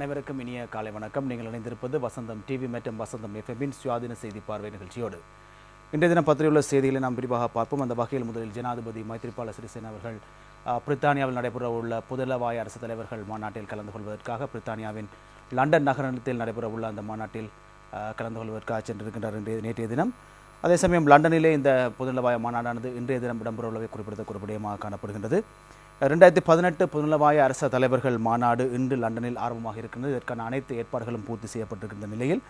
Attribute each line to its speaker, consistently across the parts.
Speaker 1: அனைவருக்கும் இனிய காலை வணக்கம். நீங்கள் இணைந்திருப்பது வசந்தம் டிவி மற்றும் வசந்தம் எஃப்எம்மின் சுயாதீன செய்தி பார்வை நிகழ்ச்சியோடு. இன்றைய தினம் பத்திரிகையுள்ள செய்திகளை நாம் விரிவாக பார்ப்போம். அந்த வகையில் முதலில் ஜனாதிபதி மைத்ரிபால சிறிசேன அவர்கள் பிரித்தானியாவில் நடைபெற உள்ள புதலவாய அரசு தலைவர்கள் மாநாட்டில் கலந்து கொள்வதற்காக பிரித்தானியாவின் லண்டன் நகரத்தில் நடைபெற உள்ள அந்த மாநாட்டில் கலந்து கொள்வதற்காக சென்றிருக்கின்றார் இன்றைய நேற்றைய தினம். அதே சமயம் லண்டனிலே இந்த புதலவாய மாநாடானது இன்றைய தினம் இடம்பெறவுள்ளவை குறிப்பிடத்தக்க விடயமாக காணப்படுகின்றது. ரெண்டாயிரத்தி பதினெட்டு புதுநலவாய அரச தலைவர்கள் மாநாடு இன்று லண்டனில் ஆரம்பமாக இருக்கின்றது. இதற்கான அனைத்து ஏற்பாடுகளும் பூர்த்தி செய்யப்பட்டிருக்கின்ற நிலையில்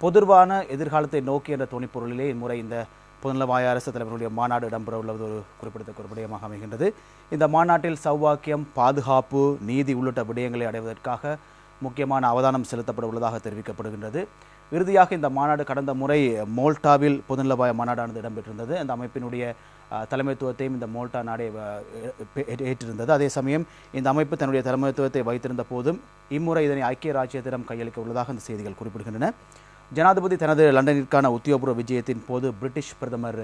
Speaker 1: பொதுவான எதிர்காலத்தை நோக்கி என்ற துணைப்பொருளிலே இம்முறை இந்த புதுநலவாய அரசு தலைவர்களுடைய மாநாடு இடம்பெற உள்ளது ஒரு குறிப்பிடத்தக்க ஒரு விடயமாக அமைகின்றது. இந்த மாநாட்டில் சௌவாக்கியம் பாதுகாப்பு நீதி உள்ளிட்ட விடயங்களை அடைவதற்காக முக்கியமான அவதானம் செலுத்தப்பட உள்ளதாக தெரிவிக்கப்படுகின்றது. இறுதியாக இந்த மாநாடு கடந்த முறை மோல்டாவில் பொதுநலவாய மாநாடானது இடம்பெற்றிருந்தது. அந்த அமைப்பினுடைய தலைமைத்துவத்தையும் இந்த மோல்டா நாடே ஏற்றிருந்தது. அதே சமயம் இந்த அமைப்பு தன்னுடைய தலைமைத்துவத்தை வைத்திருந்த போதும் இம்முறை இதனை ஐக்கிய ராஜ்யத்திடம் கையளிக்க உள்ளதாக அந்த செய்திகள் குறிப்பிடுகின்றன. ஜனாதிபதி தனது லண்டனிற்கான உத்தியோகபூர்வ விஜயத்தின் போது பிரிட்டிஷ் பிரதமர்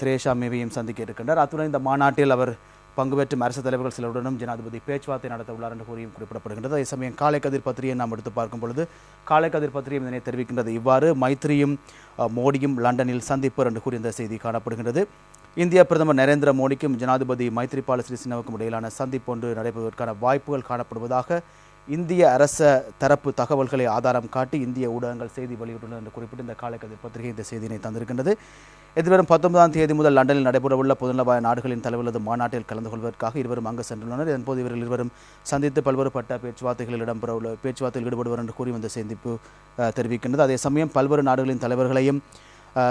Speaker 1: திரேஷா மேவியும் சந்திக்க இருக்கின்றார். அத்துடன் இந்த மாநாட்டில் அவர் பங்கு பெற்றும் அரசு தலைவர்கள் சிலருடனும் ஜனாதிபதி பேச்சுவார்த்தை நடத்த உள்ளார் என்று கூறியும் குறிப்பிடப்படுகின்றது. அதே சமயம் காலை கதிர் பத்திரிகையை நாம் எடுத்து பார்க்கும் பொழுது காலை கதிர் பத்திரிகை இதனை தெரிவிக்கின்றது. இவ்வாறு மைத்ரியும் மோடியும் லண்டனில் சந்திப்பர் என்று கூறிய இந்த செய்தி காணப்படுகின்றது. இந்திய பிரதமர் நரேந்திர மோடிக்கும் ஜனாதிபதி மைத்ரிபால சிறிசேனாவுக்கும் இடையிலான சந்திப்பு ஒன்று நடைபெறுவதற்கான வாய்ப்புகள் காணப்படுவதாக இந்திய அரச தரப்பு தகவல்களை ஆதாரம் காட்டி இந்திய ஊடகங்கள் செய்தி வெளியிட்டுள்ளன என்று குறிப்பிட்டு இந்த காலக்கதிர் பத்திரிகை இந்த செய்தியினை தந்திருக்கின்றது. எதிர்வரும் பத்தொன்பதாம் தேதி முதல் லண்டனில் நடைபெறவுள்ள பொதுநலவாய நாடுகளின் தலைவர்களது மாநாட்டில் கலந்து கொள்வதற்காக இருவரும் அங்கு சென்றுள்ளனர். இதன்போது இவர்கள் இருவரும் சந்தித்து பல்வேறுபட்ட பேச்சுவார்த்தைகளில் இடம்பெறவுள்ள பேச்சுவார்த்தையில் ஈடுபடுவர் என்று கூறி வந்த சந்திப்பு தெரிவிக்கின்றது. அதே சமயம் பல்வேறு நாடுகளின் தலைவர்களையும்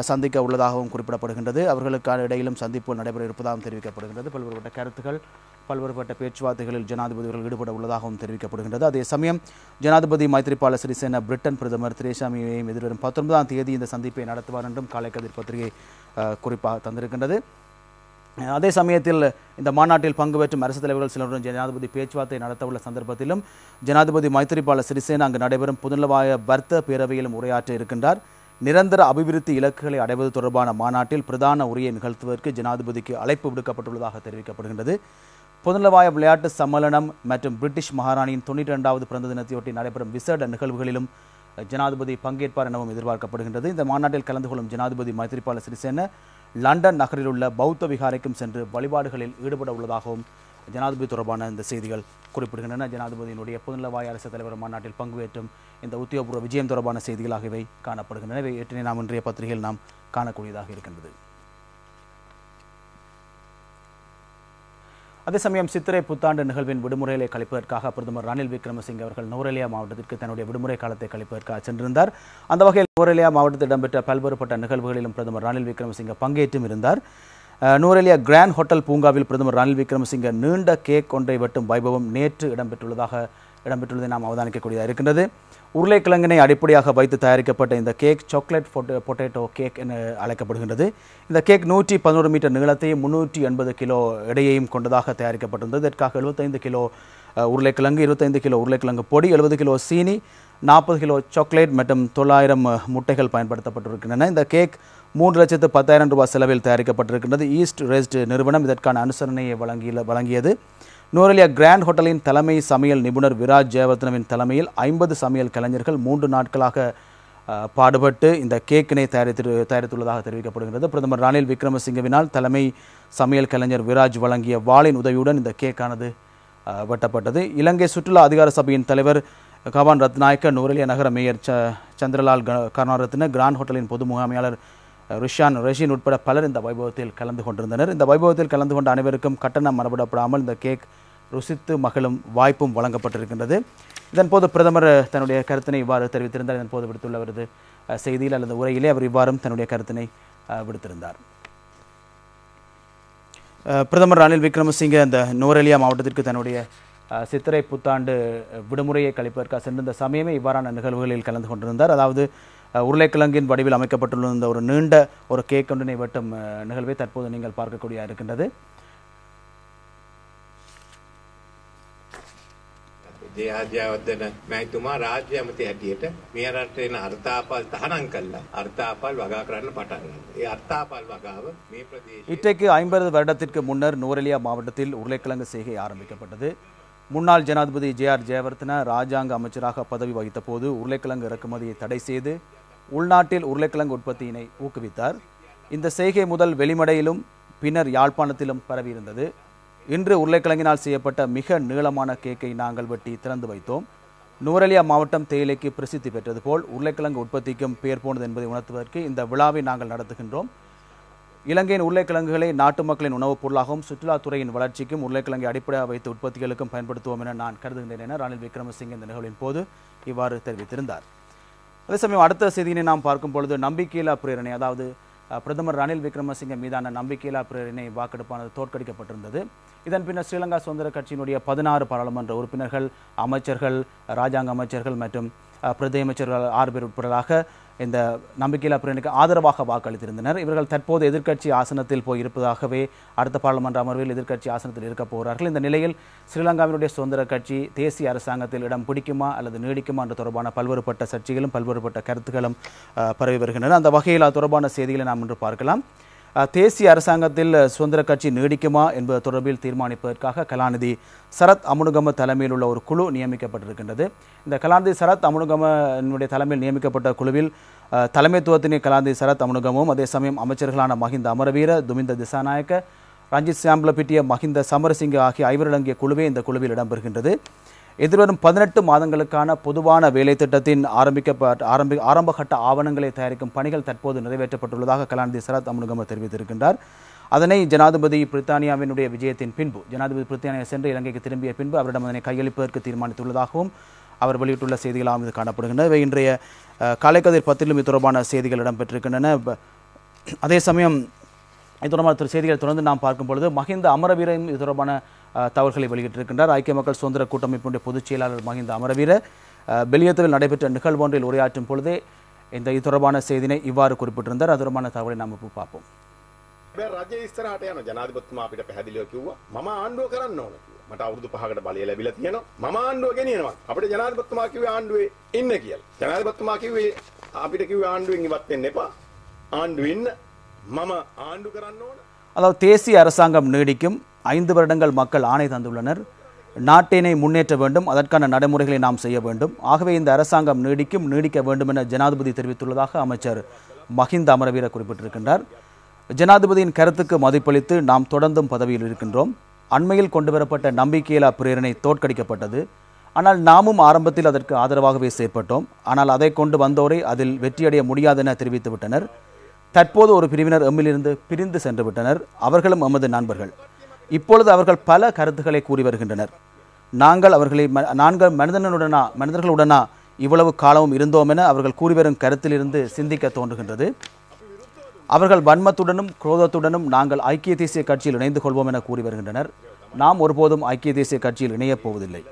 Speaker 1: சந்திக்க உள்ளதாகவும் குறிப்பிடப்படுகின்றது. அவர்களுக்கான இடையிலும் சந்திப்பு நடைபெற இருப்பதாகவும் தெரிவிக்கப்படுகின்றது. பல்வேறுபட்ட கருத்துக்கள் பல்வேறுபட்ட பேச்சுவார்த்தைகளில் ஜனாதிபதிகள் ஈடுபட உள்ளதாகவும் தெரிவிக்கப்படுகின்றது. அதே சமயம் ஜனாதிபதி மைத்ரிபால சிறிசேன பிரிட்டன் பிரதமர் திரேசாமியையும் எதிர்வரும் பத்தொன்பதாம் தேதி இந்த சந்திப்பை நடத்துவார் என்றும் காலைக்கதிர் பத்திரிகை குறிப்பாக தந்திருக்கின்றது. அதே சமயத்தில் இந்த மாநாட்டில் பங்கு பெற்றும் அரசு தலைவர்கள் சிலருடன் ஜனாதிபதி பேச்சுவார்த்தை நடத்தவுள்ள சந்தர்ப்பத்திலும் ஜனாதிபதி மைத்திரிபால சிறிசேன அங்கு நடைபெறும் புதுநலவாய வர்த்த பேரவையிலும் உரையாற்ற இருக்கின்றார். நிரந்தர அபிவிருத்தி இலக்குகளை அடைவது தொடர்பான மாநாட்டில் பிரதான உரையை நிகழ்த்துவதற்கு ஜனாதிபதிக்கு அழைப்பு விடுக்கப்பட்டுள்ளதாக தெரிவிக்கப்படுகின்றது. பொதுநலவாய விளையாட்டு சம்மேளனம் மற்றும் பிரிட்டிஷ் மகாராணியின் தொண்ணூற்றி ரெண்டாவது பிறந்த தினத்தையொட்டி நடைபெறும் விசேட நிகழ்வுகளிலும் ஜனாதிபதி பங்கேற்பார் எனவும் எதிர்பார்க்கப்படுகின்றது. இந்த மாநாட்டில் கலந்து கொள்ளும் ஜனாதிபதி மைத்திரிபால சிறிசேன லண்டன் நகரில் உள்ள பௌத்த விகாரைக்கும் சென்று வழிபாடுகளில் ஈடுபட உள்ளதாகவும் ஜனாதிபதி தொடர்பான இந்த செய்திகள் குறிப்பிடுகின்றன. ஜனாதிபதியினுடைய பொதுநலவாய அரசு தலைவர் மாநாட்டில் பங்குபெற்றும் இந்த உத்தியோகபூர்வ விஜயம் தொடர்பான செய்திகளாக இவை காணப்படுகின்றன. இவை ஏற்றினை நாம் இன்றைய பத்திரிகையில் நாம் காணக்கூடியதாக இருக்கின்றது. அதே சமயம் சித்திரை புத்தாண்டு நிகழ்வின் விடுமுறைகளை கழிப்பதற்காக பிரதமர் ரணில் விக்ரமசிங்கே அவர்கள் நோரேலியா மாவட்டத்திற்கு தன்னுடைய விடுமுறை காலத்தை கழிப்பதற்காக சென்றிருந்தார். அந்த வகையில் நோரேலியா மாவட்டத்தில் இடம்பெற்ற பல்வேறுபட்ட நிகழ்வுகளிலும் பிரதமர் ரணில் விக்ரமசிங்கே பங்கேற்றும் இருந்தார். நூரெலியா கிராண்ட் ஹோட்டல் பூங்காவில் பிரதமர் ரணில் விக்ரமசிங்க நீண்ட கேக் ஒன்றை வெட்டும் வைபவம் நேற்று இடம்பெற்றுள்ளதாக இடம்பெற்றுள்ளதை நாம் அவதானிக்கக்கூடியதாக இருக்கின்றது. உருளைக்கிழங்கினை அடிப்படையாக வைத்து தயாரிக்கப்பட்ட இந்த கேக் சாக்லேட் பொட்டேட்டோ கேக் என அழைக்கப்படுகின்றது. இந்த கேக் நூற்றி பதினோரு மீட்டர் நீளத்தையும் முன்னூற்றி எண்பது கிலோ எடையையும் கொண்டதாக தயாரிக்கப்பட்டிருந்தது. இதற்காக எழுபத்தைந்து கிலோ உருளைக்கிழங்கு இருபத்தைந்து கிலோ உருளைக்கிழங்கு பொடி எழுபது கிலோ சீனி நாற்பது கிலோ சாக்லேட் மற்றும் தொள்ளாயிரம் முட்டைகள் பயன்படுத்தப்பட்டிருக்கின்றன. இந்த கேக் மூன்று லட்சத்து பத்தாயிரம் ரூபாய் செலவில் தயாரிக்கப்பட்டிருக்கின்றது. ஈஸ்ட் ரெஸ்ட் நிறுவனம் இதற்கான அனுசரணையை வழங்கிய வழங்கியது. நூரலியா கிராண்ட் ஹோட்டலின் தலைமை சமையல் நிபுணர் விராஜ் ஜெயவர்தனவின் தலைமையில் ஐம்பது சமையல் கலைஞர்கள் மூன்று நாட்களாக பாடுபட்டு இந்த கேக்கினை தயாரித்து தயாரித்துள்ளதாக தெரிவிக்கப்படுகிறது பிரதமர் ரணில் விக்ரமசிங்கவினால் தலைமை சமையல் கலைஞர் விராஜ் வழங்கிய வாளின் உதவியுடன் இந்த கேக்கானது வெட்டப்பட்டது. இலங்கை சுற்றுலா அதிகார சபையின் தலைவர் கவான் ரத்நாயக்க நூரலிய நகர மேயர் ச சந்திரலால் கருணாரத்ன கிராண்ட் ஹோட்டலின் பொது முகாமையாளர் ரிஷான் ரஷின் உட்பட பலர் இந்த வைபவத்தில் கலந்து கொண்டிருந்தனர். இந்த வைபவத்தில் கலந்து கொண்ட அனைவருக்கும் கட்டணம் மரபிடப்படாமல் இந்த கேக் ருசித்து மகளும் வாய்ப்பும் வழங்கப்பட்டிருக்கின்றது. இதன்போது பிரதமர் தன்னுடைய கருத்தினை இவ்வாறு தெரிவித்திருந்தார். இதன்போது விடுத்துள்ள அவரது செய்தியில் அல்லது உரையிலே அவர் இவ்வாறும் தன்னுடைய கருத்தினை அஹ், விடுத்திருந்தார். பிரதமர் ரணில் விக்ரமசிங்கே அந்த நோரெலியா மாவட்டத்திற்கு தன்னுடைய சித்திரை புத்தாண்டு அஹ், விடுமுறையை கழிப்பதற்காக சென்றிருந்த சமயமே இவ்வாறான நிகழ்வுகளில் கலந்து கொண்டிருந்தார் அதாவது அஹ், உருளைக்கிழங்கின் வடிவில் அமைக்கப்பட்டுள்ள இந்த ஒரு நீண்ட ஒரு கேக் ஒன்றினை வெட்டும் அஹ், நிகழ்வை தற்போது நீங்கள் பார்க்கக்கூடிய இருக்கின்றது
Speaker 2: ජයාජයවදන මැතුමා රාජ්‍ය ඇමති හැටියට මේ රටේන අර්ථාපල් තහනම් කල්ලා අර්ථාපල් වගා කරන්න පටන් ගන්නවා. ඒ අර්ථාපල් වගාව මේ ප්‍රදේශයේ
Speaker 1: இன்றைக்கு ஐம்பது வருடத்திற்கு முன்னர் நூரெலியா மாவட்டத்தில் உருளைக்கிழங்கு செய்கை ஆரம்பிக்கப்பட்டது முன்னாள் ஜனாதிபதி ஜே ஆர் ஜெயவர்தன ராஜாங்க அமைச்சராக பதவி வகித்த போது உருளைக்கிழங்கு இறக்குமதியை தடை செய்து உள்நாட்டில் உருளைக்கிழங்கு உற்பத்தியினை ஊக்குவித்தார். இந்த செய்கை முதல் வெளிமடையிலும் பின்னர் யாழ்ப்பாணத்திலும் பரவியிருந்தது. இன்று உருளைக்கிழங்கினால் செய்யப்பட்ட மிக நீளமான கேக்கை நாங்கள் வெட்டி திறந்து வைத்தோம். நூரலியா மாவட்டம் தேயிலைக்கு பிரசித்தி பெற்றது போல் உருளைக்கிழங்கு உற்பத்திக்கும் பெயர் போனது என்பதை உணர்த்துவதற்கு இந்த விழாவை நாங்கள் நடத்துகின்றோம். இலங்கையின் உருளைக்கிழங்குகளை நாட்டு மக்களின் உணவுப் பொருளாகவும் சுற்றுலாத்துறையின் வளர்ச்சிக்கும் உருளைக்கிழங்கை அடிப்படையாக வைத்து உற்பத்திகளுக்கும் பயன்படுத்துவோம் என நான் கருதுகின்றேன் என ரணில் விக்ரமசிங்கே இந்த நிகழ்வின் போது இவ்வாறு தெரிவித்திருந்தார். அதே சமயம் அடுத்த செய்தியினை நாம் பார்க்கும் பொழுது நம்பிக்கையில்லா பிரேரணை அதாவது பிரதமர் ரணில் விக்ரமசிங்க மீதான நம்பிக்கையில்லா பிரேரணை வாக்கெடுப்பானது தோற்கடிக்கப்பட்டிருந்தது. இதன் பின்னர் ஸ்ரீலங்கா சுதந்திர கட்சியினுடைய பதினாறு பாராளுமன்ற உறுப்பினர்கள் அமைச்சர்கள் ராஜாங்க அமைச்சர்கள் மற்றும் அஹ், பிரதி அமைச்சர்கள் ஆறு பேர் உட்படலாக இந்த நம்பிக்கையில்லா பிரேரணைக்கு ஆதரவாக வாக்களித்திருந்தனர். இவர்கள் தற்போது எதிர்க்கட்சி ஆசனத்தில் போய் இருப்பதாகவே அடுத்த பாராளுமன்ற அமர்வில் எதிர்க்கட்சி ஆசனத்தில் இருக்கப் போகிறார்கள் இந்த நிலையில் ஸ்ரீலங்காவினுடைய சுதந்திர கட்சி தேசிய அரசாங்கத்தில் இடம் பிடிக்குமா அல்லது நீடிக்குமா என்ற தொடர்பான பல்வேறுபட்ட சர்ச்சைகளும் பல்வேறுபட்ட கருத்துக்களும் பரவி வருகின்றன. அந்த வகையில் அது தொடர்பான செய்திகளை நாம் இன்று பார்க்கலாம். தேசிய அரசாங்கத்தில் சுதந்திர கட்சி நீடிக்குமா என்பது தொடர்பில் தீர்மானிப்பதற்காக கலாநிதி சரத் அமுனுகம தலைமையில் உள்ள ஒரு குழு நியமிக்கப்பட்டிருக்கின்றது. இந்த கலாநிதி சரத் அமுனுகமனுடைய தலைமையில் நியமிக்கப்பட்ட குழுவில் தலைமைத்துவத்தினை கலாநிதி சரத் அமுனுகமும் அதே சமயம் அமைச்சர்களான மஹிந்த அமரவீர துமிந்த திசாநாயக்க ரஞ்சித் சாம்பலப்பிட்டிய மஹிந்த சமரசிங்க ஆகிய ஐவரடங்கிய குழுவே இந்த குழுவில் இடம்பெறுகின்றது. எதிர்வரும் பதினெட்டு மாதங்களுக்கான பொதுவான வேலை திட்டத்தின் ஆரம்பிக்கப்பட்ட ஆரம்பி ஆரம்பகட்ட ஆவணங்களை தயாரிக்கும் பணிகள் தற்போது நிறைவேற்றப்பட்டுள்ளதாக கலாநிதி சரத் அமுனுகம தெரிவித்திருக்கின்றார். அதனை ஜனாதிபதி பிரித்தானியாவினுடைய விஜயத்தின் பின்பு ஜனாதிபதி பிரித்தானியா சென்று இலங்கைக்கு திரும்பிய பின்பு அவரிடம் அதனை கையளிப்பதற்கு தீர்மானித்துள்ளதாகவும் அவர் வெளியிட்டுள்ள செய்திகளாகவும் இது காணப்படுகின்றன. இன்றைய காலைக்கதிர் பத்திலும் இது தொடர்பான செய்திகள் இடம்பெற்றிருக்கின்றன. அதே சமயம் இது தொடர்பான திரு செய்திகளை தொடர்ந்து நாம் பார்க்கும் பொழுது மஹிந்த அமரவீரம் இது தொடர்பான தகவல்களை வெளியிட்டிருக்கின்றார் ஐக்கிய மக்கள் சுதந்திர கூட்டமைப்பினுடைய பொதுச் செயலாளர் மஹிந்த அமரவீர அஹ், பெலியத்தில் நடைபெற்ற நிகழ்வொன்றில் உரையாற்றும் பொழுதே இந்த இது தொடர்பான செய்தினை இவ்வாறு குறிப்பிட்டிருந்தார் அது தொடர்பான தகவலை நாம் இப்போ பார்ப்போம்
Speaker 3: බෑ රජය ඉස්සරහට යන ජනාධිපතිතුමා අපිට පැහැදිලිව කිව්වා මම ආණ්ඩුව කරන්න ඕන කිව්වා. මට අවුරුදු 5කට බලය ලැබිලා තියෙනවා. මම ආණ්ඩුව ගෙනියනවා. අපිට ජනාධිපතිතුමා කිව්වේ ආණ්ඩුවේ ඉන්න කියලා. ජනාධිපතිතුමා කිව්වේ අපිට කිව්වේ ආණ්ඩුවෙන් ඉවත් වෙන්න එපා. ආණ්ඩුවේ ඉන්න මම ආණ්ඩු කරන්න ඕන.
Speaker 1: அதாவது தேசிய அரசாங்கம் நீடிக்கும் ஐந்து வருடங்கள் மக்கள் ஆணை தந்துள்ளனர். நாட்டினை முன்னேற்ற வேண்டும். அதற்கான நடைமுறைகளை நாம் செய்ய வேண்டும். ஆகவே இந்த அரசாங்கம் நீடிக்கும் நீடிக்க வேண்டும் என ஜனாதிபதி தெரிவித்துள்ளதாக அமைச்சர் மஹிந்த அமரவீர குறிப்பிட்டிருக்கின்றார். ஜனாதிபதியின் கருத்துக்கு மதிப்பளித்து நாம் தொடர்ந்தும் பதவியில் இருக்கின்றோம். அண்மையில் கொண்டுவரப்பட்ட நம்பிக்கையில்லா பிரேரணை தோற்கடிக்கப்பட்டது. ஆனால் நாமும் ஆரம்பத்தில் அதற்கு ஆதரவாகவே செயற்பட்டோம். ஆனால் அதை கொண்டு வந்தோரை அதில் வெற்றியடைய முடியாது என தெரிவித்துவிட்டனர். தற்போது ஒரு பிரிவினர் எம்மிலிருந்து பிரிந்து சென்று விட்டனர். அவர்களும் எமது நண்பர்கள். இப்பொழுது அவர்கள் பல கருத்துக்களை கூறி வருகின்றனர். நாங்கள் அவர்களை ம- நாங்கள் மனிதனுடனா மனிதர்களுடனா இவ்வளவு காலமும் இருந்தோம் என அவர்கள் கூறி வரும் கருத்திலிருந்து சிந்திக்க தோன்றுகின்றது. அவர்கள் வன்மத்துடனும் குரோதத்துடனும் நாங்கள் ஐக்கிய தேசிய கட்சியில் இணைந்து கொள்வோம் என கூறி வருகின்றனர். நாம் ஒருபோதும் ஐக்கிய தேசிய கட்சியில் இணையப் போவதில்லை.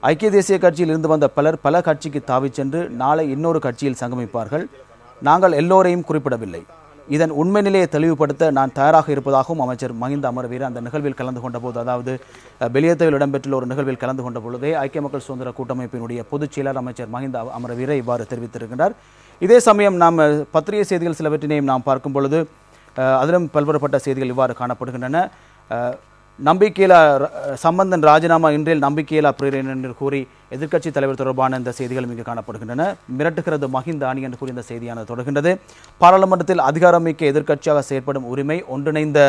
Speaker 1: ஐக்கிய தேசிய கட்சியில் இருந்து வந்த பலர் பல கட்சிக்கு தாவிச் சென்று நாளை இன்னொரு கட்சியில் சங்கமிப்பார்கள். நாங்கள் எல்லோரையும் குறிப்பிடவில்லை. இதன் உண்மை நிலையை தெளிவுபடுத்த நான் தயாராக இருப்பதாகவும் அமைச்சர் மஹிந்த அமரவீர அந்த நிகழ்வில் கலந்து கொண்ட போது அதாவது பெலியத்தவில் இடம்பெற்றுள்ள ஒரு நிகழ்வில் கலந்து கொண்ட பொழுதே ஐக்கிய மக்கள் சுதந்திர கூட்டமைப்பினுடைய பொதுச் செயலர் அமைச்சர் மஹிந்த அமரவீர இவ்வாறு தெரிவித்திருக்கிறார். இதே சமயம் நாம் பத்திரிகை செய்திகள் சிலவற்றினையும் நாம் பார்க்கும் பொழுது அதிலும் பல்வேறுபட்ட செய்திகள் இவ்வாறு காணப்படுகின்றன. நம்பிக்கையிலா சம்பந்தன் ராஜினாமா இன்றில் நம்பிக்கையிலா பிரேரணை என்று கூறி எதிர்க்கட்சி தலைவர் தொடர்பான இந்த செய்திகளும் இங்கு காணப்படுகின்றன. மிரட்டுகிறது மஹிந்த அணி என்று கூறி இந்த செய்தியானது தொடர்கின்றது. பாராளுமன்றத்தில் அதிகாரமிக்க எதிர்க்கட்சியாக செயற்படும் உரிமை ஒன்றிணைந்த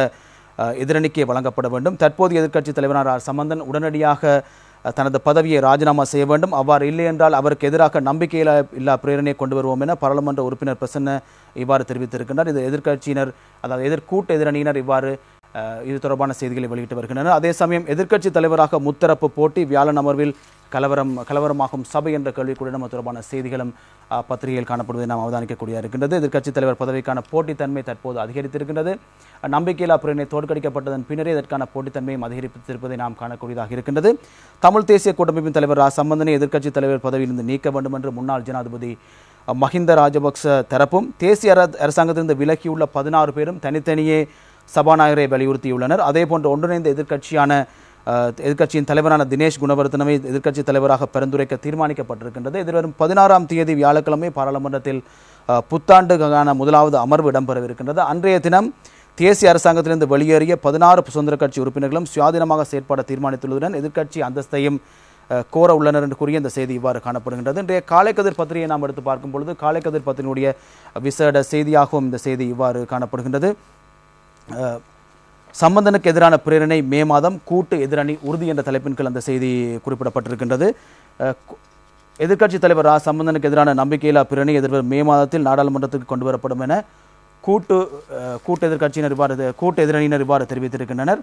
Speaker 1: எதிரணிக்கு வழங்கப்பட வேண்டும். தற்போதைய எதிர்க்கட்சி தலைவரான ஆர். சம்பந்தன் உடனடியாக தனது பதவியை ராஜினாமா செய்ய வேண்டும். அவ்வாறு இல்லை என்றால் அவருக்கு எதிராக நம்பிக்கையில்லா இல்லா பிரேரணையை கொண்டு வருவோம் என பாராளுமன்ற உறுப்பினர் பிரசன்ன இவ்வாறு தெரிவித்திருக்கின்றார். இது எதிர்க்கட்சியினர் அதாவது எதிர்கூட்டு எதிரணியினர் இவ்வாறு இது தொடர்பான செய்திகளை வெளியிட்டு வருகின்றனர். அதே சமயம் எதிர்க்கட்சி தலைவராக முத்தரப்பு போட்டி வியாழன் அமர்வில் கலவரம் கலவரமாகும் சபை என்ற கேள்வி கூட நம்ம தொடர்பான செய்திகளும் பத்திரிகையில் காணப்படுவதை நாம் அவதானிக்கக்கூடிய இருக்கின்றது. எதிர்க்கட்சி தலைவர் பதவிக்கான போட்டித்தன்மை தற்போது அதிகரித்திருக்கின்றது. நம்பிக்கையில்லா பிரேரணை தோற்கடிக்கப்பட்டதன் பின்னரே இதற்கான போட்டித்தன்மையும் அதிகரித்திருப்பதை நாம் காணக்கூடியதாக இருக்கின்றது. தமிழ் தேசிய கூட்டமைப்பின் தலைவர் ரா. சம்பந்தனை எதிர்க்கட்சி தலைவர் பதவியிலிருந்து நீக்க வேண்டும் என்று முன்னாள் ஜனாதிபதி மஹிந்த ராஜபக்ச தரப்பும் தேசிய அரசாங்கத்திலிருந்து விலகியுள்ள பதினாறு பேரும் தனித்தனியே சபாநாயகரை வலியுறுத்தியுள்ளனர். அதே போன்று ஒன்றிணைந்த எதிர்க்கட்சியான எதிர்க்கட்சியின் தலைவரான தினேஷ் குணவர்த்தனமே எதிர்க்கட்சி தலைவராக பரிந்துரைக்க தீர்மானிக்கப்பட்டிருக்கின்றது. எதிர்வரும் பதினாறாம் தேதி வியாழக்கிழமை பாராளுமன்றத்தில் புத்தாண்டுக்கான முதலாவது அமர்வு இடம்பெறவிருக்கின்றது. அன்றைய தினம் தேசிய அரசாங்கத்திலிருந்து வெளியேறிய பதினாறு சுதந்திர கட்சி உறுப்பினர்களும் சுயாதீனமாக செயற்பட தீர்மானித்துள்ளதுடன் எதிர்க்கட்சி அந்தஸ்தையும் கோர உள்ளனர் என்று கூறிய இந்த செய்தி இவ்வாறு காணப்படுகின்றது. இன்றைய காலைக்கதிர் பத்திரிகையை நாம் எடுத்து பார்க்கும் பொழுது காலைக்கதிர் பத்திரிகையுடைய விசேட செய்தியாகவும் இந்த செய்தி இவ்வாறு காணப்படுகின்றது. சம்பந்தனுக்கு எதிரான பிரேரணை மே மாதம் கூட்டு எதிரணி உறுதி என்ற தலைப்பின் கீழ் அந்த செய்தி குறிப்பிடப்பட்டிருக்கின்றது. எதிர்க்கட்சித் தலைவர் ரா. சம்பந்தனுக்கு எதிரான நம்பிக்கையில்லா பிரேரணை எதிர்வரும் மே மாதத்தில் நாடாளுமன்றத்துக்கு கொண்டு வரப்படும் என கூட்டு கூட்டு எதிர்க்கட்சியினர் இவ்வாறு கூட்டு எதிரணியினர் இவ்வாறு தெரிவித்திருக்கின்றனர்.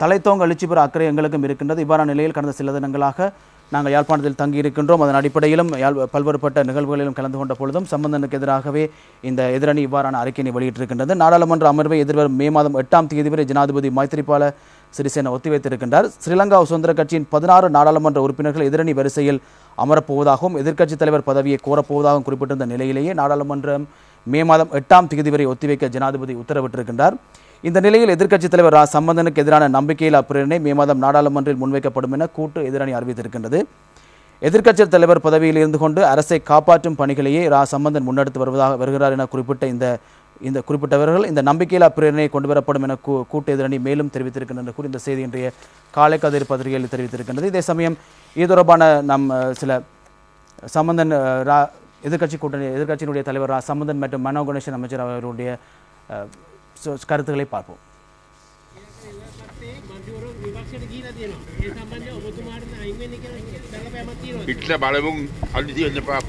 Speaker 1: தலைத்தோங்க எழுச்சி பெற அக்கறை எங்களுக்கும் இருக்கின்றது. இவ்வாறான நிலையில் கடந்த சில தினங்களாக நாங்கள் யாழ்ப்பாணத்தில் தங்கியிருக்கின்றோம். அதன் அடிப்படையிலும் யாழ் பல்வேறுபட்ட நிகழ்வுகளிலும் கலந்து கொண்ட பொழுதும் சம்பந்தனுக்கு எதிராகவே இந்த எதிரணி இவ்வாறான அறிக்கையை வெளியிட்டிருக்கின்றது. நாடாளுமன்ற அமர்வை எதிர்வரும் மே மாதம் எட்டாம் தேதி வரை ஜனாதிபதி மைத்திரிபால சிறிசேன ஒத்திவைத்திருக்கின்றார். ஸ்ரீலங்கா சுதந்திர கட்சியின் பதினாறு நாடாளுமன்ற உறுப்பினர்கள் எதிரணி வரிசையில் அமரப்போவதாகவும் எதிர்க்கட்சித் தலைவர் பதவியை கோரப்போவதாகவும் குறிப்பிட்டிருந்த நிலையிலேயே நாடாளுமன்றம் மே மாதம் எட்டாம் தேதி வரை ஒத்திவைக்க ஜனாதிபதி உத்தரவிட்டிருக்கின்றார். இந்த நிலையில் எதிர்க்கட்சித் தலைவர் ரா. சம்பந்தனுக்கு எதிரான நம்பிக்கையில்லா பிரேரணை மே மாதம் நாடாளுமன்றில் முன்வைக்கப்படும் என கூட்டு எதிரணி அறிவித்திருக்கின்றது. எதிர்க்கட்சித் தலைவர் பதவியில் இருந்து கொண்டு அரசை காப்பாற்றும் பணிகளையே ரா. சம்பந்தன் முன்னெடுத்து வருவதாக வருகிறார் என குறிப்பிட்ட இந்த இந்த குறிப்பிட்டவர்கள் இந்த நம்பிக்கையில்லா பிரேரணை கொண்டு வரப்படும் என கூட்டு எதிரணி மேலும் தெரிவித்திருக்கின்றன கூறி இந்த செய்தி இன்றைய காலைக்கதிர் பத்திரிகையில் தெரிவித்திருக்கின்றது. இதே சமயம் இது தொடர்பான நம் சில சம்பந்தன் ரா எதிர்க்கட்சி கூட்டணி எதிர்க்கட்சியினுடைய தலைவர் ரா. சம்பந்தன் மற்றும் மனோ கணேசன் அமைச்சர் அவர்களுடைய அஹ், சொ- கருத்துக்களை பார்ப்போம்
Speaker 4: මන්තිවරු විපක්ෂයට ගීලා තියෙනවා. ඒ සම්බන්ධව ඔබතුමාට අයින් වෙන්න කියලා බලපෑමක් තියෙනවා.
Speaker 5: පිටල බලමුන් අල්ලි වෙන්න පා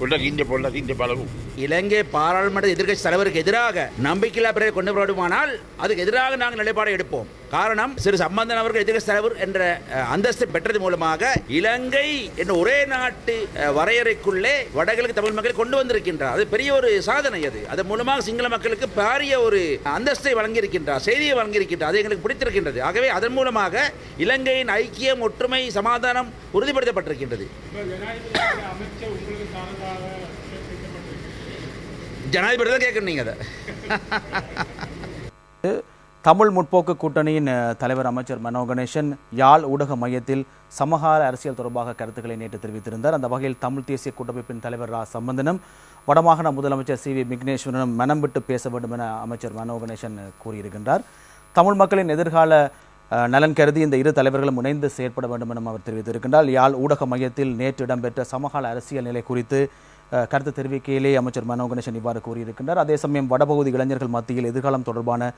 Speaker 5: பொள்ளகின்ற பொள்ளகின்ற பலவும்.
Speaker 6: இலங்கை பாராளுமன்ற எதிர்கட்சி தலைவருக்கு எதிராக நம்பிக்கையில்லா பிறகு கொண்டு வரப்படுமானால் அதுக்கு எதிராக நாங்கள் நிலைப்பாடு எடுப்போம். காரணம் சிறு சம்பந்தன் அவர்கள் எதிர்கட்சி தலைவர் என்ற அந்தஸ்து பெற்றது மூலமாக இலங்கை என்ற ஒரே நாட்டு வரையறைக்குள்ளே வடகிழக்கு தமிழ் மக்களை கொண்டு வந்திருக்கின்றார். அது பெரிய ஒரு சாதனை அது. அதன் மூலமாக சிங்கள மக்களுக்கு பாரிய ஒரு அந்தஸ்தை வழங்கியிருக்கின்றார் செய்தியை வழங்கியிருக்கின்றார். அது எங்களுக்கு பிடித்திருக்கின்றது. ஆகவே அதன் மூலமாக இலங்கையின் ஐக்கியம் ஒற்றுமை சமாதானம் உறுதிப்படுத்தப்பட்டிருக்கின்றது. ஜனாதிபதி தான் கேட்கணும் நீங்க அதை.
Speaker 1: தமிழ் முற்போக்கு கூட்டணியின் தலைவர் அமைச்சர் மனோ கணேசன் யாழ் ஊடக மையத்தில் சமகால அரசியல் தொடர்பாக கருத்துக்களை நேற்று தெரிவித்திருந்தார். அந்த வகையில் தமிழ் தேசிய கூட்டமைப்பின் தலைவர் ரா. சம்பந்தனும் வடமாகாண முதலமைச்சர் சி. வி. விக்னேஸ்வரனும் மனம் விட்டு பேச வேண்டும் என அமைச்சர் மனோ கணேசன் கூறியிருக்கின்றார். தமிழ் மக்களின் எதிர்கால நலன் கருதி இந்த இரு தலைவர்களும் இணைந்து செயற்பட வேண்டும் என அவர் தெரிவித்திருக்கின்றால் யாழ் ஊடக மையத்தில் நேற்று இடம்பெற்ற சமகால அரசியல் நிலை குறித்து கருத்து தெரிவிக்கையிலே அமைச்சர் மனோ கணேசன் இவ்வாறு கூறியிருக்கின்றார். அதே சமயம் வடபகுதி இளைஞர்கள் மத்தியில் எதிர்காலம் தொடர்பான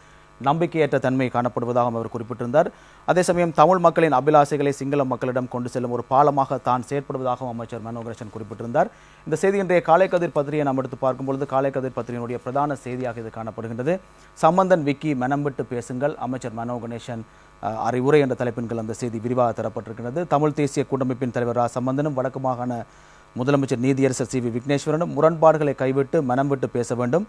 Speaker 1: நம்பிக்கையற்ற தன்மை காணப்படுவதாகவும் அவர் குறிப்பிட்டிருந்தார். அதே சமயம் தமிழ் மக்களின் அபிலாசைகளை சிங்கள மக்களிடம் கொண்டு செல்லும் ஒரு பாலமாக தான் செயற்படுவதாகவும் அமைச்சர் மனோ கணேசன் குறிப்பிட்டிருந்தார். இந்த செய்தி இன்றைய காலை கதிர் பத்திரிகை நாம் எடுத்து பார்க்கும்பொழுது காலைக்கதிர் காலை கதிர் பத்திரிகையினுடைய பிரதான செய்தியாக இது காணப்படுகின்றது. சம்பந்தன் விக்கி மனம் விட்டு பேசுங்கள். அமைச்சர் மனோ கணேசன் அறிவுரை என்ற தலைப்பின் கீழ் அந்த செய்தி விரிவாக தரப்பட்டிருக்கிறது. தமிழ் தேசிய கூட்டமைப்பின் தலைவர் ரா. சம்பந்தனும் வடக்கு மாகாண முதலமைச்சர் நீதியரசர் சி. வி. விக்னேஸ்வரனும் முரண்பாடுகளை கைவிட்டு மனம் விட்டு பேச வேண்டும்.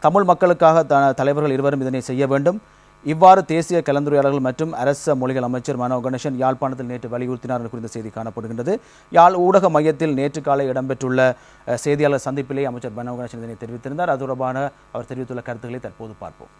Speaker 1: தமிழ் மக்களுக்காக த தலைவர்கள் இருவரும் இதனை செய்ய வேண்டும். இவ்வாறு தேசிய கலந்துரையாடல்கள் மற்றும் அரச மொழிகள் அமைச்சர் மனோ கணேசன் யாழ்ப்பாணத்தில் நேற்று வலியுறுத்தினார் குறித்த செய்தி காணப்படுகின்றது. யாழ் ஊடக மையத்தில் நேற்று காலை இடம்பெற்றுள்ள செய்தியாளர் சந்திப்பிலே அமைச்சர் மனோ கணேசன் இதனை தெரிவித்திருந்தார். அது தொடர்பான அவர் தெரிவித்துள்ள கருத்துக்களை தற்போது பார்ப்போம்.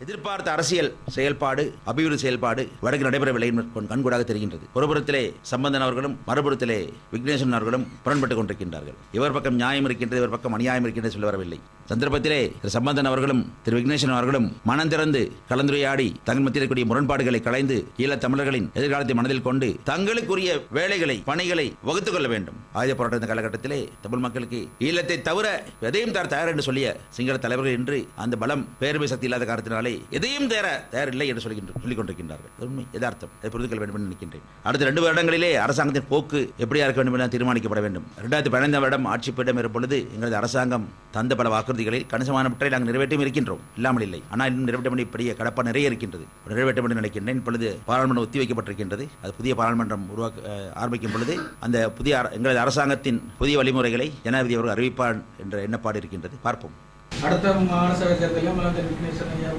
Speaker 6: எதிர்பார்த்த அரசியல் செயல்பாடு அபிவிருத்தி செயல்பாடு வடக்கு நடைபெறவில்லை என்பது கொண்- கண்கூடாக தெரிகின்றது. ஒருபுறத்திலே சம்பந்தன் அவர்களும் மறுபுறத்திலே விக்னேஸ்வரன் அவர்களும் புறன்பட்டுக் கொண்டிருக்கின்றார்கள். இவர் பக்கம் நியாயம் இருக்கின்றது இவர் பக்கம் அநியாயம் இருக்கின்றது சொல்ல வரவில்லை. சந்தர்ப்பத்திலே திரு சம்பந்தன் அவர்களும் திரு விக்னேஸ்வரன் அவர்களும் மனம் திறந்து கலந்துரையாடி தங்கள் மத்தியில் இருக்கக்கூடிய முரண்பாடுகளை களைந்து ஈழத் தமிழர்களின் எதிர்காலத்தை மனதில் கொண்டு தங்களுக்குரிய வேலைகளை பணிகளை வகுத்துக் கொள்ள வேண்டும். ஆயுத போராட்ட காலகட்டத்திலே தமிழ் மக்களுக்கு ஈழத்தை தவிர எதையும் தர தயார் என்று சொல்லிய சிங்கள தலைவர்கள் இன்று அந்த பலம் பேரவை சக்தி இல்லாத காரணத்தினாலே எதையும் தேர தயார் இல்லை என்று சொல்கின்ற சொல்லிக் கொண்டிருக்கின்றார்கள் உண்மை. எதார்த்தம் அதை புரிந்து கொள்ள வேண்டும் என்று நினைக்கின்றேன். அடுத்த ரெண்டு வருடங்களிலே அரசாங்கத்தின் போக்கு எப்படியா இருக்க வேண்டும் என தீர்மானிக்கப்பட வேண்டும். இரண்டாயிரத்தி பதினைந்தாம் வருடம் ஆட்சி பீடம் இருப்பொழுது பொழுது எங்களது அரசாங்கம் தந்த பல வாக்குறுதிகளில் கணிசமானவற்றை நாங்கள் நிறைவேற்றியும் இருக்கின்றோம். இல்லாமல் இல்லை. ஆனால் இன்னும் நிறைவேற்ற வேண்டிய பெரிய கடப்பா நிறைய இருக்கின்றது. நிறைவேற்ற வேண்டும் நினைக்கின்றேன். இப்பொழுது பாராளுமன்றம் ஒத்தி வைக்கப்பட்டிருக்கின்றது. அது புதிய பாராளுமன்றம் உருவாக்க ஆரம்பிக்கும் பொழுது அந்த புதிய எங்களது அரசாங்கத்தின் புதிய வழிமுறைகளை ஜனாதிபதி அவர்கள் அறிவிப்பார் என்ற எண்ணப்பாடு இருக்கின்றது. பார்ப்போம்.
Speaker 7: அடுத்த மாகாண சபை தேர்தலில் முதலமைச்சர் விக்னேஸ்வரன் ஐயா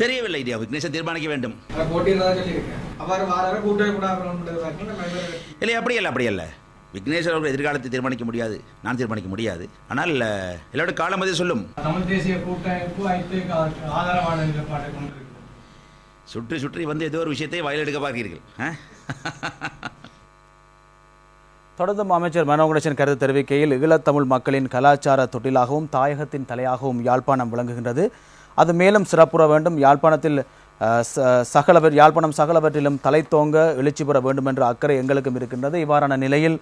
Speaker 6: தெரியவில்லை இந்தியா விக்னேஷன் தீர்மானிக்க வேண்டும்.
Speaker 7: அதை அவர் வார கூட்டணி கூட
Speaker 6: இல்லை அப்படி அல்ல அப்படி அல்ல விக்னேஸ்வர் அவர்கள் எதிர்காலத்தை தீர்மானிக்க முடியாது. நான் தீர்மானிக்க முடியாது. ஆனால் எல்லாரோட காலம் பதில் சொல்லும்.
Speaker 7: தமிழ் தேசிய கூட்டமைப்பு ஆதரவான நிலைப்பாட்டை
Speaker 6: சுற்றி சுற்றி வந்து ஏதோ ஒரு விஷயத்தை வயல் எடுக்க பார்க்கிறீர்கள்?
Speaker 1: தொடர்ந்தும் அமைச்சர் மனோகணேசன் கருத்து தெரிவிக்கையில் ஈழத்தமிழ் மக்களின் கலாச்சார தொட்டிலாகவும் தாயகத்தின் தலையாகவும் யாழ்ப்பாணம் விளங்குகின்றது. அது மேலும் சிறப்புற வேண்டும். யாழ்ப்பாணத்தில் ச- சகலவர் யாழ்ப்பாணம் சகலவற்றிலும் தலைத்தோங்க எழுச்சி பெற வேண்டும் என்ற அக்கறை எங்களுக்கும் இருக்கின்றது. இவ்வாறான நிலையில்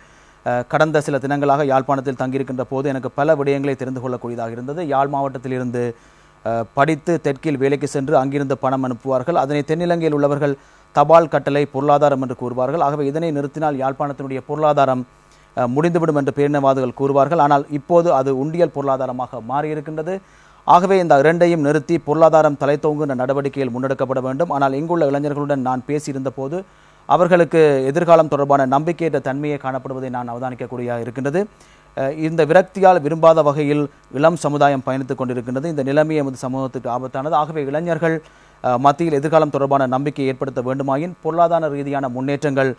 Speaker 1: கடந்த சில தினங்களாக யாழ்ப்பாணத்தில் தங்கியிருக்கின்ற போது எனக்கு பல விடயங்களை தெரிந்து கொள்ளக்கூடியதாக இருந்தது. யாழ் மாவட்டத்திலிருந்து இருந்து படித்து தெற்கில் வேலைக்கு சென்று அங்கிருந்து பணம் அனுப்புவார்கள். அதனை தென்னிலங்கையில் உள்ளவர்கள் தபால் கட்டளை பொருளாதாரம் என்று கூறுவார்கள். ஆகவே இதனை நிறுத்தினால் யாழ்ப்பாணத்தினுடைய பொருளாதாரம் முடிந்துவிடும் என்று பேரினவாதிகள் கூறுவார்கள். ஆனால் இப்போது அது உண்டியல் பொருளாதாரமாக மாறியிருக்கின்றது. ஆகவே இந்த இரண்டையும் நிறுத்தி பொருளாதாரம் தலைத்தோங்குகின்ற நடவடிக்கைகள் முன்னெடுக்கப்பட வேண்டும். ஆனால் இங்குள்ள இளைஞர்களுடன் நான் பேசியிருந்த போது அவர்களுக்கு எதிர்காலம் தொடர்பான நம்பிக்கையற்ற தன்மையை காணப்படுவதை நான் அவதானிக்கக்கூடிய இருக்கின்றது. இந்த விரக்தியால் விரும்பாத வகையில் இளம் சமுதாயம் பயணித்துக் கொண்டிருக்கின்றது. இந்த நிலைமை எமது சமூகத்துக்கு ஆபத்தானது. ஆகவே இளைஞர்கள் மத்தியில் எதிர்காலம் தொடர்பான நம்பிக்கையை ஏற்படுத்த வேண்டுமாயின் பொருளாதார ரீதியான முன்னேற்றங்கள்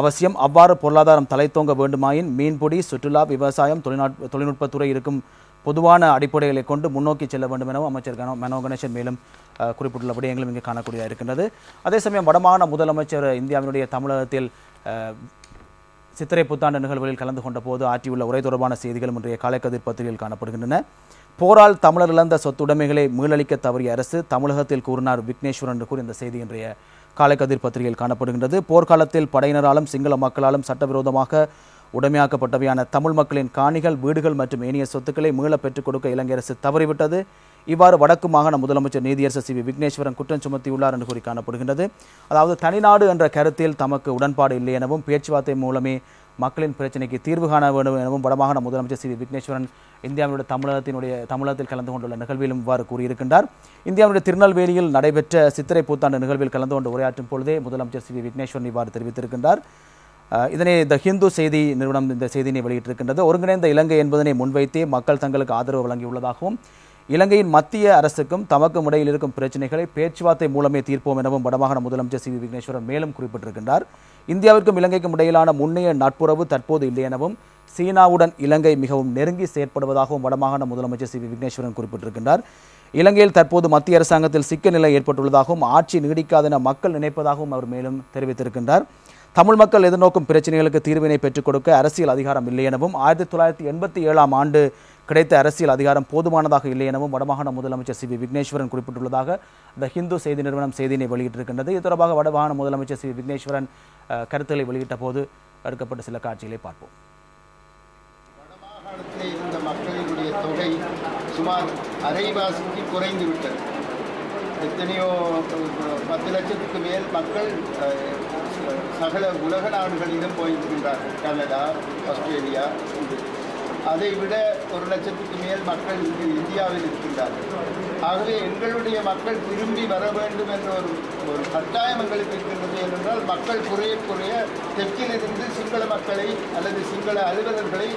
Speaker 1: அவசியம். அவ்வாறு பொருளாதாரம் தலைத்தோங்க வேண்டுமாயின் மீன்பிடி சுற்றுலா விவசாயம் தொழில்நுட்ப தொழில்நுட்பத்துறை இருக்கும் பொதுவான அடிப்படைகளை கொண்டு முன்னோக்கி செல்ல வேண்டும் எனவும் அமைச்சர் கனோ மனோ கணேசன் மேலும் குறிப்பிட்டுள்ளபடி குறிப்பிட்டுள்ள விடயங்களும் இங்கே காணக்கூடியதாக இருக்கின்றது. அதே சமயம் வடமாகாண முதலமைச்சர் இந்தியாவினுடைய தமிழகத்தில் சித்திரை புத்தாண்டு நிகழ்வுகளில் கலந்து கொண்ட போது ஆற்றியுள்ள உரை தொடர்பான செய்திகளும் இன்றைய காலைக்கதிர் பத்திரிகையில் காணப்படுகின்றன. போரால் தமிழர் இழந்த சொத்துடைமைகளை மீளளிக்க தவறிய அரசு தமிழகத்தில் கூறினார் விக்னேஸ்வரன் என்று கூறி இந்த செய்தி இன்றைய காலைக்கதிர் பத்திரிகையில் காணப்படுகின்றது. போர்க்காலத்தில் படையினராலும் சிங்கள மக்களாலும் சட்டவிரோதமாக உடைமையாக்கப்பட்டவையான தமிழ் மக்களின் காணிகள் வீடுகள் மற்றும் ஏனைய சொத்துக்களை மீள பெற்றுக் கொடுக்க இலங்கை அரசு தவறிவிட்டது. இவ்வாறு வடக்கு மாகாண முதலமைச்சர் நீதியரசர் சி வி விக்னேஸ்வரன் குற்றம் சுமத்தியுள்ளார் என்று கூறி காணப்படுகின்றது. அதாவது தனிநாடு என்ற கருத்தில் தமக்கு உடன்பாடு இல்லை எனவும் பேச்சுவார்த்தை மூலமே மக்களின் பிரச்சனைக்கு தீர்வு காண வேண்டும் எனவும் வடமாகாண முதலமைச்சர் சி விக்னேஸ்வரன் இந்தியாவினுடைய தமிழகத்தினுடைய தமிழகத்தில் கலந்து கொண்டுள்ள நிகழ்விலும் இவ்வாறு கூறியிருக்கின்றார். இந்தியாவுடைய திருநெல்வேலியில் நடைபெற்ற சித்திரை புத்தாண்டு நிகழ்வில் கலந்து கொண்டு உரையாற்றும் பொழுதே முதலமைச்சர் சி விக்னேஸ்வரன் இவ்வாறு தெரிவித்திருக்கின்றார். இதனை த ஹிந்து செய்தி நிறுவனம் இந்த செய்தியினை வெளியிட்டிருக்கின்றது. ஒருங்கிணைந்த இலங்கை என்பதனை முன்வைத்தே மக்கள் தங்களுக்கு ஆதரவு வழங்கியுள்ளதாகவும் இலங்கையின் மத்திய அரசுக்கும் தமக்கும் இடையில் இருக்கும் பிரச்சனைகளை பேச்சுவார்த்தை மூலமே தீர்ப்போம் எனவும் வடமாகாண முதலமைச்சர் சி வி விக்னேஸ்வரன் மேலும் குறிப்பிட்டிருக்கின்றார். இந்தியாவிற்கும் இலங்கைக்கும் இடையிலான முன்னைய நட்புறவு தற்போது இல்லை எனவும் சீனாவுடன் இலங்கை மிகவும் நெருங்கி செயற்படுவதாகவும் வடமாகாண முதலமைச்சர் சி வி விக்னேஸ்வரன் குறிப்பிட்டிருக்கின்றார். இலங்கையில் தற்போது மத்திய அரசாங்கத்தில் சிக்க நிலை ஏற்பட்டுள்ளதாகவும் ஆட்சி நீடிக்காதென மக்கள் நினைப்பதாகவும் அவர் மேலும் தெரிவித்திருக்கின்றார். தமிழ் மக்கள் எதிர்நோக்கும் பிரச்சனைகளுக்கு தீர்வினை பெற்றுக் கொடுக்க அரசியல் அதிகாரம் இல்லை எனவும் ஆயிரத்தி தொள்ளாயிரத்தி எண்பத்தி ஏழாம் ஆண்டு கிடைத்த அரசியல் அதிகாரம் போதுமானதாக இல்லை எனவும் வடமாகாண முதலமைச்சர் சி வி விக்னேஸ்வரன் குறிப்பிட்டுள்ளதாக த ஹிந்து செய்தி நிறுவனம் செய்தியினை வெளியிட்டிருக்கின்றது. இது தொடர்பாக வடமாகாண முதலமைச்சர் சி வி விக்னேஸ்வரன் கருத்துக்களை வெளியிட்ட போது எடுக்கப்பட்ட சில காட்சிகளை பார்ப்போம்.
Speaker 8: வடமாகாணத்திலே இருந்த மக்களினுடைய தொகை சுமார் அரைவாசிக்கு குறைந்து விட்டது எத்தனையோ பத்து லட்சத்துக்கு மேல் மக்கள் சகல உலக நாடுகளிலும் போயிருக்கின்றார்கள். கனடா ஆஸ்திரேலியா அதை விட ஒரு லட்சத்துக்கு மேல் மக்கள் இங்கு இந்தியாவில் இருக்கின்றார்கள். ஆகவே எங்களுடைய மக்கள் திரும்பி வர வேண்டும் என்ற ஒரு ஒரு கட்டாயம் எங்களுக்கு இருக்கின்றது ஏனென்றால் மக்கள் குறைய குறைய தெற்கிலிருந்து சிங்கள மக்களை அல்லது சிங்கள அலுவலர்களை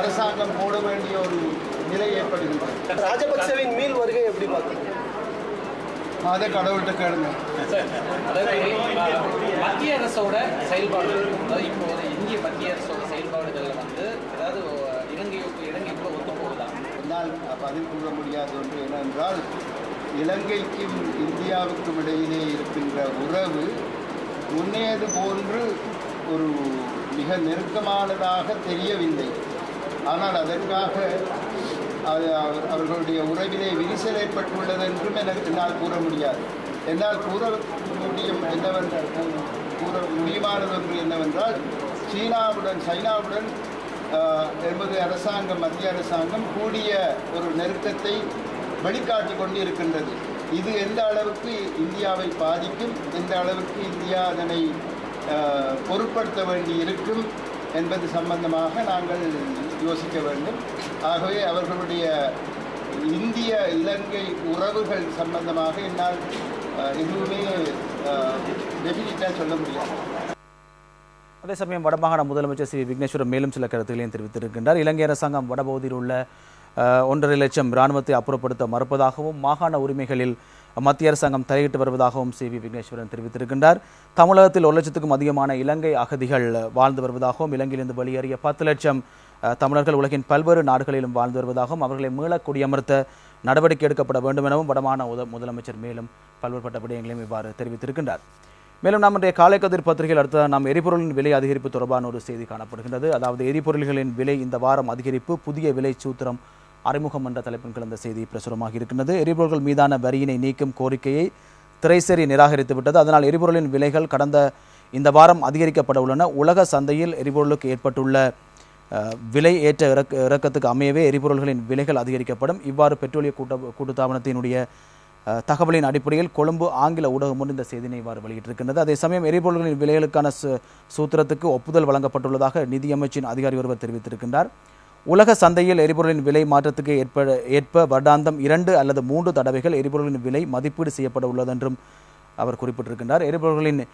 Speaker 8: அரசாங்கம் போட வேண்டிய ஒரு நிலை ஏற்படுகின்றது.
Speaker 9: ராஜபக்சவின் மீள் வருகை எப்படி பார்த்தீங்க
Speaker 8: அதை கடவுள்கிட்ட கேளுங்க.
Speaker 7: மத்திய அரசோட செயல்பாடுகள் அதாவது இப்போது இந்திய மத்திய அரசோட செயல்பாடுகளில் வந்து அதாவது இலங்கை இலங்கை கூட ஒத்து போகலாம்
Speaker 8: என்னால் பதில் கூற முடியாது ஒன்று என்னவென்றால் இலங்கைக்கும் இந்தியாவுக்கும் இடையிலே இருக்கின்ற உறவு முன்னையது போன்று ஒரு மிக நெருக்கமானதாக தெரியவில்லை. ஆனால் அதற்காக அது அவர்- அவர்களுடைய உறவிலே விரிசல் ஏற்பட்டுள்ளது என்றும் எனக்கு என்னால் கூற முடியாது. என்னால் கூற முடியும் என்னவென்றால் கூற முடியுமானது ஒன்று என்னவென்றால் சீனாவுடன் சைனாவுடன் என்பது அரசாங்கம் மத்திய அரசாங்கம் கூடிய ஒரு நெருக்கத்தை வழிகாட்டி கொண்டு இருக்கின்றது இது எந்த அளவுக்கு இந்தியாவை பாதிக்கும் எந்த அளவுக்கு இந்தியா அதனை பொருட்படுத்த வேண்டி இருக்கும் என்பது சம்பந்தமாக நாங்கள் யோசிக்க வேண்டும். ஆகவே அவர்களுடைய இந்திய இலங்கை உறவுகள் சம்பந்தமாக என்னால் எதுவுமே டெபினிட்டாக சொல்ல முடியாது.
Speaker 1: அதே சமயம் வடமாகாண முதலமைச்சர் ஸ்ரீ விக்னேஸ்வரர் விக்னேஸ்வரன் மேலும் சில கருத்துக்களையும் தெரிவித்திருக்கின்றார். இலங்கை அரசாங்கம் வடபகுதியில் உள்ள ஒன்றரை லட்சம் இராணுவத்தை அப்புறப்படுத்த மறுப்பதாகவும் மாகாண உரிமைகளில் மத்திய அரசாங்கம் தலையிட்டு வருவதாகவும் சி வி விக்னேஸ்வரன் தெரிவித்திருக்கின்றார். தமிழகத்தில் ஒரு லட்சத்துக்கும் அதிகமான இலங்கை அகதிகள் வாழ்ந்து வருவதாகவும் இலங்கையிலிருந்து வெளியேறிய பத்து லட்சம் தமிழர்கள் உலகின் பல்வேறு நாடுகளிலும் வாழ்ந்து வருவதாகவும் அவர்களை மீள குடியமர்த்த நடவடிக்கை எடுக்கப்பட வேண்டும் எனவும் வடமான முதலமைச்சர் மேலும் பல்வேறுபட்ட விடயங்களையும் இவ்வாறு தெரிவித்திருக்கின்றார். மேலும் நாம் இன்றைய காலை கதிர் பத்திரிகையில் அடுத்த நாம் எரிபொருளின் விலை அதிகரிப்பு தொடர்பான ஒரு செய்தி காணப்படுகின்றது. அதாவது எரிபொருள்களின் விலை இந்த வாரம் அதிகரிப்பு புதிய விலை சூத்திரம் அறிமுகம் என்ற தலைப்பின் கலந்த செய்தி பிரசுரமாக இருக்கின்றது. எரிபொருள்கள் மீதான வரியினை நீக்கும் கோரிக்கையை திரைசேரி நிராகரித்து விட்டது. அதனால் எரிபொருளின் விலைகள் கடந்த இந்த வாரம் அதிகரிக்கப்பட உள்ளன. உலக சந்தையில் எரிபொருளுக்கு ஏற்பட்டுள்ள விலை ஏற்ற இறக்க இறக்கத்துக்கு அமையவே எரிபொருள்களின் விலைகள் அதிகரிக்கப்படும். இவ்வாறு பெட்ரோலிய கூட்ட கூட்டுத்தாபனத்தினுடைய தகவலின் அடிப்படையில் கொழும்பு ஆங்கில ஊடகம் ஒன்று இந்த செய்தினை இவ்வாறு வெளியிட்டிருக்கின்றது. அதே சமயம் எரிபொருள்களின் விலைகளுக்கான சு- சூத்திரத்துக்கு ஒப்புதல் வழங்கப்பட்டுள்ளதாக நிதியமைச்சின் அதிகாரி ஒருவர் தெரிவித்திருக்கின்றார். உலக சந்தையில் எரிபொருளின் விலை மாற்றத்துக்கு ஏற்ப ஏற்ப வருடாந்தம் இரண்டு அல்லது மூன்று தடவைகள் எரிபொருளின் விலை மதிப்பீடு செய்யப்பட உள்ளதென்றும் அவர் குறிப்பிட்டிருக்கின்றார். எரிபொருள்களின்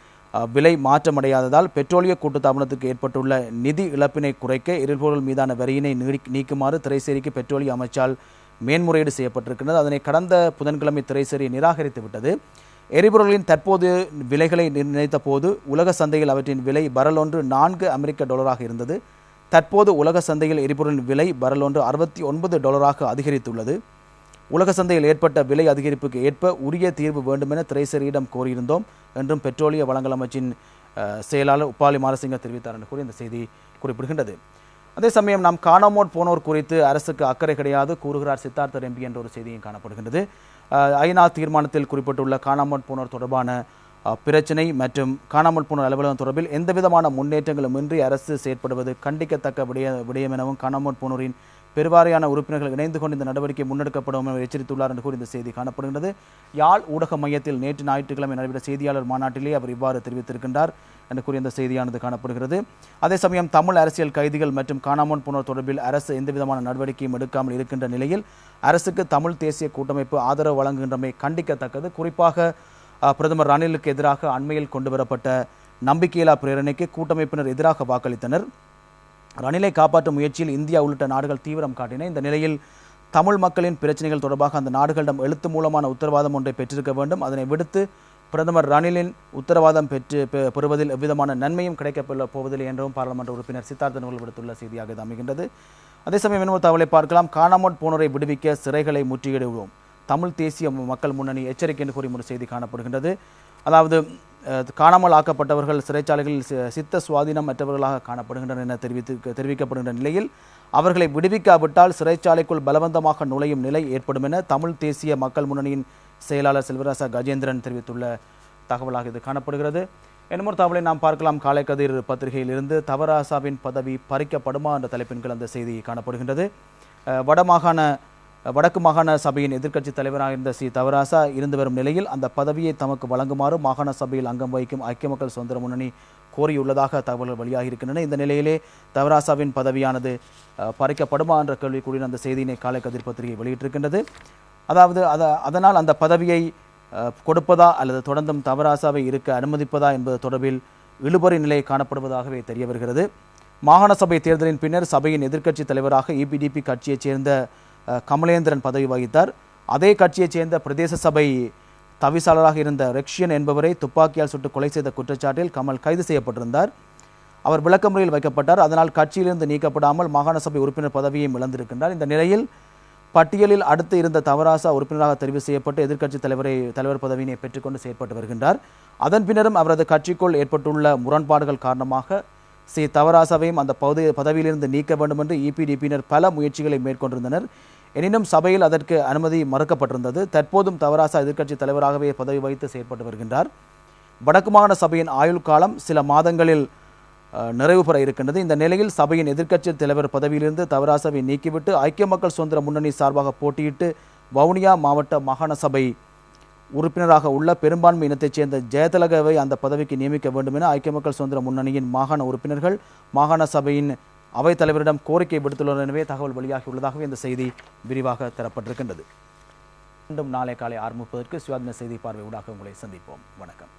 Speaker 1: விலை மாற்றமடையாததால் பெட்ரோலிய கூட்டுத்தாபனத்துக்கு ஏற்பட்டுள்ள நிதி இழப்பினை குறைக்க எரிபொருள் மீதான வரியினை நீக்குமாறு திரைசேரிக்கு பெட்ரோலிய அமைச்சால் மேன்முறையீடு செய்யப்பட்டிருக்கின்றது. அதனை கடந்த புதன்கிழமை திரைசேரி நிராகரித்து விட்டது. எரிபொருளின் தற்போது விலைகளை நிர்ணயித்த போது உலக சந்தையில் அவற்றின் விலை பரலொன்று நான்கு அமெரிக்க டாலராக இருந்தது. தற்போது உலக சந்தையில் எரிபொருளின் விலை பரலொன்று அறுபத்தி ஒன்பது டாலராக அதிகரித்துள்ளது. உலக சந்தையில் ஏற்பட்ட விலை அதிகரிப்புக்கு ஏற்ப உரிய தீர்வு வேண்டுமென திரைசரியிடம் கோரியிருந்தோம் என்றும் பெட்ரோலிய வளங்கள் அமைச்சின் செயலாளர் உப்பாலி மாரசிங்க தெரிவித்தார் என்று கூறி இந்த செய்தி குறிப்பிடுகின்றது. அதே சமயம் நாம் காணாமோட் போனோர் குறித்து அரசுக்கு அக்கறை கிடையாது கூறுகிறார் சித்தார்த்த எம்பி என்ற ஒரு செய்தியும் காணப்படுகின்றது. அஹ், ஐநா தீர்மானத்தில் குறிப்பிட்டுள்ள காணாமோட் போனோர் தொடர்பான பிரச்சினை மற்றும் காணாமல் போன அலுவலகம் தொடர்பில் எந்தவிதமான முன்னேற்றங்களும் இன்றி அரசு செயற்படுவது கண்டிக்கத்தக்க விடய விடயம் எனவும் காணாமல் போனோரின் பெருவாரியான உறுப்பினர்கள் இணைந்து கொண்டு இந்த நடவடிக்கை முன்னெடுக்கப்படும் என எச்சரித்துள்ளார் என்று கூறி இந்த செய்தி காணப்படுகின்றது. யாழ் ஊடக மையத்தில் நேற்று ஞாயிற்றுக்கிழமை நடைபெற்ற செய்தியாளர் மாநாட்டிலே அவர் இவ்வாறு தெரிவித்திருக்கின்றார் என்று கூறி இந்த செய்தியானது காணப்படுகிறது. அதே சமயம் தமிழ் அரசியல் கைதிகள் மற்றும் காணாமல் போனோர் தொடர்பில் அரசு எந்தவிதமான நடவடிக்கையும் எடுக்காமல் இருக்கின்ற நிலையில் அரசுக்கு தமிழ் தேசிய கூட்டமைப்பு ஆதரவு வழங்குகின்றமை கண்டிக்கத்தக்கது. குறிப்பாக பிரதமர் ரணிலுக்கு எதிராக அண்மையில் கொண்டுவரப்பட்ட நம்பிக்கையில்லா பிரேரணைக்கு கூட்டமைப்பினர் எதிராக வாக்களித்தனர். ரணிலை காப்பாற்றும் முயற்சியில் இந்தியா உள்ளிட்ட நாடுகள் தீவிரம் காட்டின இந்த நிலையில் தமிழ் மக்களின் பிரச்சனைகள் தொடர்பாக அந்த நாடுகளிடம் எழுத்து மூலமான உத்தரவாதம் ஒன்றை பெற்றிருக்க வேண்டும். அதனை விடுத்து பிரதமர் ரணிலின் உத்தரவாதம் பெற்று பெ- பெறுவதில் எவ்விதமான நன்மையும் கிடைக்கப்பெற போவதில்லை என்றும் பாராளுமன்ற உறுப்பினர் சித்தார்த்தன் அவர்கள் விடுத்துள்ள செய்தியாக இது அமைகின்றது. அதே சமயம் இன்னொரு தகவலை பார்க்கலாம். காணாமல் போனோரை விடுவிக்க சிறைகளை முற்றுகையிடுவோம். தமிழ் தேசிய மக்கள் முன்னணி எச்சரிக்கை என்று கூறி ஒரு செய்தி காணப்படுகின்றது. அதாவது காணாமல் ஆக்கப்பட்டவர்கள் சிறைச்சாலைகளில் சி- சித்த சுவாதீனம் மற்றவர்களாக காணப்படுகின்றனர் என தெரிவித்து தெரிவிக்கப்படுகின்ற நிலையில் அவர்களை விடுவிக்காவிட்டால் சிறைச்சாலைக்குள் பலவந்தமாக நுழையும் நிலை ஏற்படும் என தமிழ் தேசிய மக்கள் முன்னணியின் செயலாளர் செல்வராசா கஜேந்திரன் தெரிவித்துள்ள தகவலாக இது காணப்படுகிறது. என்னமோ தகவலை நாம் பார்க்கலாம். காலைக்கதிர் பத்திரிகையிலிருந்து தவராசாவின் பதவி பறிக்கப்படுமா என்ற தலைப்பின் கீழ் அந்த செய்தி காணப்படுகின்றது. வடமாகாண வடக்கு மாகாண சபையின் எதிர்க்கட்சி தலைவராக இருந்த சி. தவராசா இருந்து வரும் நிலையில் அந்த பதவியை தமக்கு வழங்குமாறு மாகாண சபையில் அங்கம் வகிக்கும் ஐக்கிய மக்கள் சுதந்திர முன்னணி கோரியுள்ளதாக தகவல்கள் வெளியாகி இருக்கின்றன இந்த நிலையிலே தவராசாவின் பதவியானது பறிக்கப்படுமா என்ற கேள்விக்குரிய அந்த செய்தியினை காலை கதிர் பத்திரிகை வெளியிட்டிருக்கின்றது. அதாவது அத அதனால் அந்த பதவியை அஹ், கொடுப்பதா அல்லது தொடர்ந்தும் தவராசாவை இருக்க அனுமதிப்பதா என்பது தொடர்பில் இழுபறி நிலை காணப்படுவதாகவே தெரிய வருகிறது மாகாண சபை தேர்தலின் பின்னர் சபையின் எதிர்க்கட்சி தலைவராக இபிடிபி கட்சியைச் சேர்ந்த கமலேந்திரன் பதவி வகித்தார். அதே கட்சியைச் சேர்ந்த பிரதேச சபை தவிசாளராக இருந்த ரெக்ஷியன் என்பவரை துப்பாக்கியால் சுட்டு கொலை செய்த குற்றச்சாட்டில் கமல் கைது செய்யப்பட்டிருந்தார். அவர் விளக்கமுறையில் வைக்கப்பட்டார். அதனால் கட்சியிலிருந்து நீக்கப்படாமல் மாகாண சபை உறுப்பினர் பதவியையும் இழந்திருக்கின்றார். இந்த நிலையில் பட்டியலில் அடுத்து இருந்த தவராசா உறுப்பினராக தெரிவு செய்யப்பட்டு எதிர்க்கட்சி தலைவரை தலைவர் பதவியினை பெற்றுக்கொண்டு செயற்பட்டு வருகின்றார். அதன் பின்னரும் அவரது கட்சிக்குள் ஏற்பட்டுள்ள முரண்பாடுகள் காரணமாக சி. தவராசாவையும் அந்த பகுதி பதவியிலிருந்து நீக்க வேண்டும் என்று இபிடிபியினர் பல முயற்சிகளை மேற்கொண்டிருந்தனர். எனினும் சபையில் அதற்கு அனுமதி மறுக்கப்பட்டிருந்தது. தற்போதும் தவராசா எதிர்க்கட்சி தலைவராகவே பதவி வகித்து செயற்பட்டு வருகின்றார். வடக்கு மாகாண சபையின் ஆயுள் காலம் சில மாதங்களில் நிறைவு பெற இருக்கின்றது. இந்த நிலையில் சபையின் எதிர்க்கட்சி தலைவர் பதவியிலிருந்து தவராசாவை நீக்கிவிட்டு ஐக்கிய மக்கள் சுதந்திர முன்னணி சார்பாக போட்டியிட்டு வவுனியா மாவட்ட மாகாண சபை உறுப்பினராக உள்ள பெரும்பான்மை இனத்தைச் சேர்ந்த ஜெயதலகவை அந்த பதவிக்கு நியமிக்க வேண்டும் என ஐக்கிய மக்கள் சுதந்திர முன்னணியின் மாகாண உறுப்பினர்கள் மாகாண சபையின் அவை தலைவரிடம் கோரிக்கை விடுத்துள்ளனர். எனவே தகவல் வெளியாகியுள்ளதாகவே இந்த செய்தி விரிவாக தரப்பட்டிருக்கின்றது. மீண்டும் நாளை காலை ஆறு முப்பதற்கு சுயாதீன செய்தி பார்வை ஊடாக உங்களை சந்திப்போம். வணக்கம்.